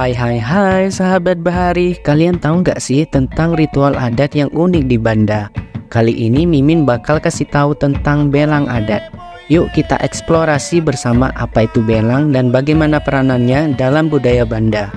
Hai hai hai sahabat Bahari, kalian tahu nggak sih tentang ritual adat yang unik di Banda? Kali ini Mimin bakal kasih tahu tentang belang adat. Yuk kita eksplorasi bersama apa itu belang dan bagaimana peranannya dalam budaya Banda.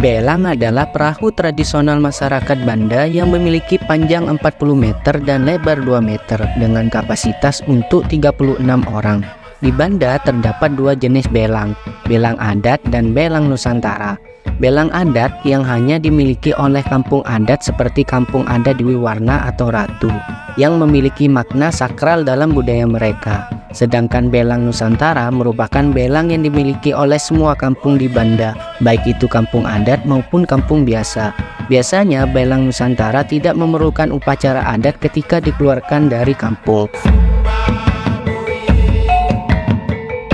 Belang adalah perahu tradisional masyarakat Banda yang memiliki panjang 40 meter dan lebar 2 meter dengan kapasitas untuk 36 orang. Di Banda terdapat dua jenis belang, belang adat dan belang Nusantara. Belang adat yang hanya dimiliki oleh kampung adat seperti kampung adat Dewi Warna atau Ratu, yang memiliki makna sakral dalam budaya mereka. Sedangkan belang Nusantara merupakan belang yang dimiliki oleh semua kampung di Banda, baik itu kampung adat maupun kampung biasa. Biasanya belang Nusantara tidak memerlukan upacara adat ketika dikeluarkan dari kampung.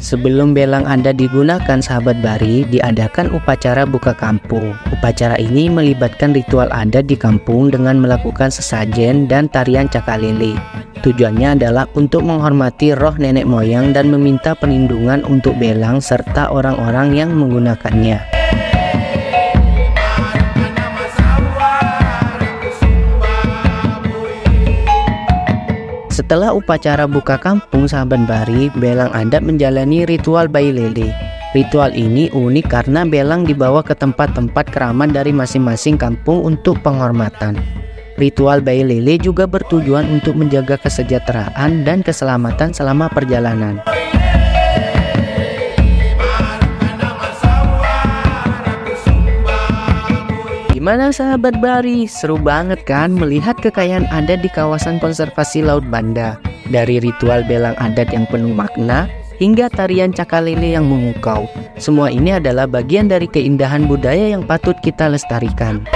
Sebelum belang Anda digunakan sahabat Bari, diadakan upacara buka kampung. Upacara ini melibatkan ritual adat di kampung dengan melakukan sesajen dan tarian cakalele. Tujuannya adalah untuk menghormati roh nenek moyang dan meminta perlindungan untuk belang serta orang-orang yang menggunakannya. Setelah upacara buka kampung sahabat Bari, belang adat menjalani ritual bayi lele. Ritual ini unik karena belang dibawa ke tempat-tempat keramat dari masing-masing kampung untuk penghormatan. Ritual bayi lele juga bertujuan untuk menjaga kesejahteraan dan keselamatan selama perjalanan. Gimana sahabat Bari? Seru banget kan melihat kekayaan adat di kawasan konservasi Laut Banda. Dari ritual belang adat yang penuh makna, hingga tarian cakalele yang memukau. Semua ini adalah bagian dari keindahan budaya yang patut kita lestarikan.